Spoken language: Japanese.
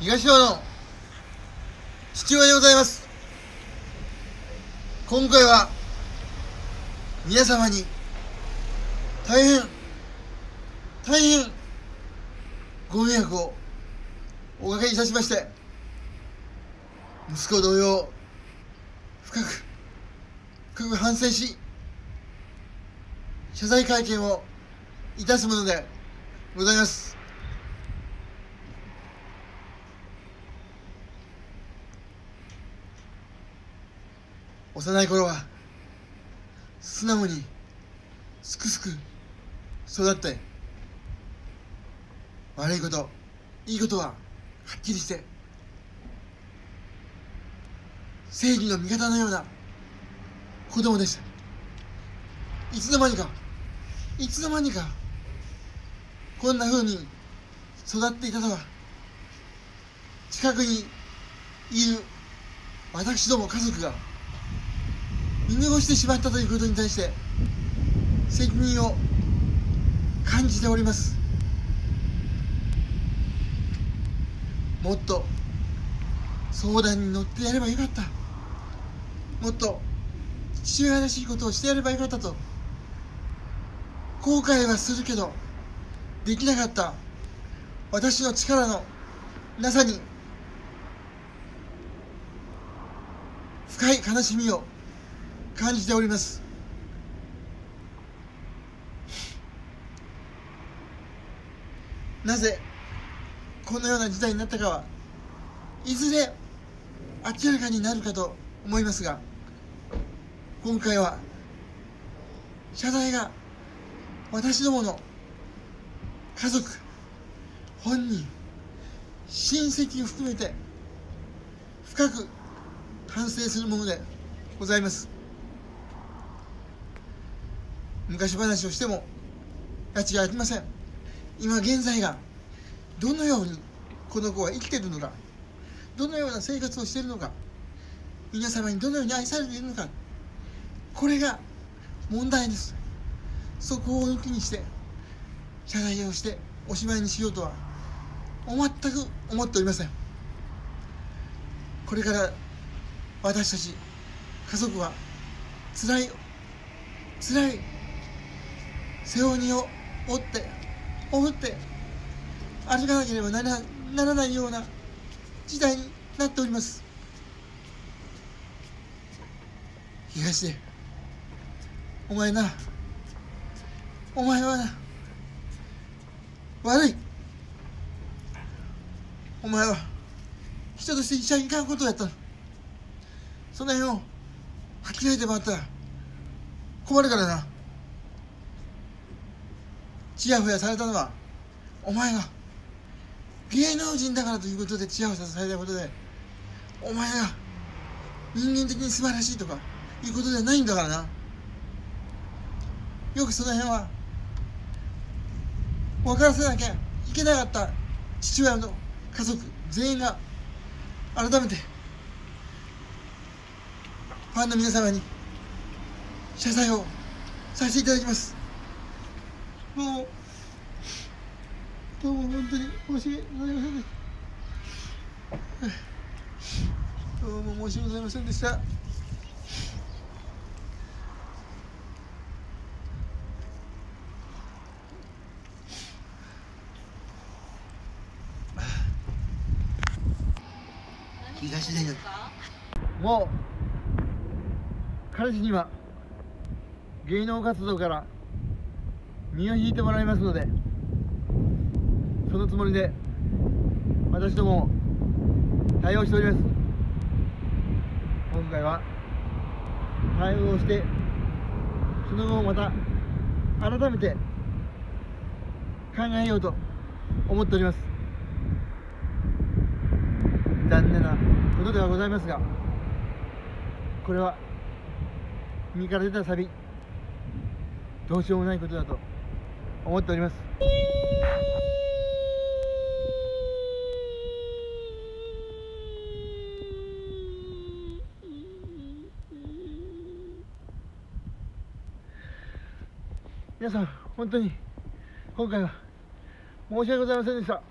東尾の父親でございます。今回は皆様に大変大変ご迷惑をおかけいたしまして息子同様深く深く反省し謝罪会見をいたすものでございます。幼い頃は素直にすくすく育って悪いこといいことははっきりして正義の味方のような子供でした。いつの間にかいつの間にかこんな風に育っていたとは近くにいる私ども家族が見過ごしてしまったということに対して責任を感じております。もっと相談に乗ってやればよかった。もっと父親らしいことをしてやればよかったと。後悔はするけどできなかった。私の力のなさに深い悲しみを感じております。なぜこのような事態になったかはいずれ明らかになるかと思いますが今回は謝罪が私どもの家族本人親戚を含めて深く反省するものでございます。昔話をしても価値がありません。今現在がどのようにこの子は生きているのかどのような生活をしているのか皆様にどのように愛されているのかこれが問題です。そこを抜きにして謝罪をしておしまいにしようとは全く思っておりません。これから私たち家族は辛い辛い背負いを負って負って歩かなければならならないような時代になっております。東でお前なお前はな悪い。お前は人として医者に行かんことやったその辺を諦めてもらったら困るからな。ちやほやされたのはお前が芸能人だからということでちやほやされたことでお前が人間的に素晴らしいとかいうことではないんだからな。よくその辺は分からせなきゃいけなかった父親の家族全員が改めてファンの皆様に謝罪をさせていただきます。もうどうも本当に申し訳ございませんでしたどうも申し訳ございませんでした。東大学もう彼氏には芸能活動から身を引いてもらいますのでそのつもりで私ども対応しております。今回は対応してその後また改めて考えようと思っております。残念なことではございますがこれは身から出たサビどうしようもないことだと思っております。皆さん本当に今回は申し訳ございませんでした。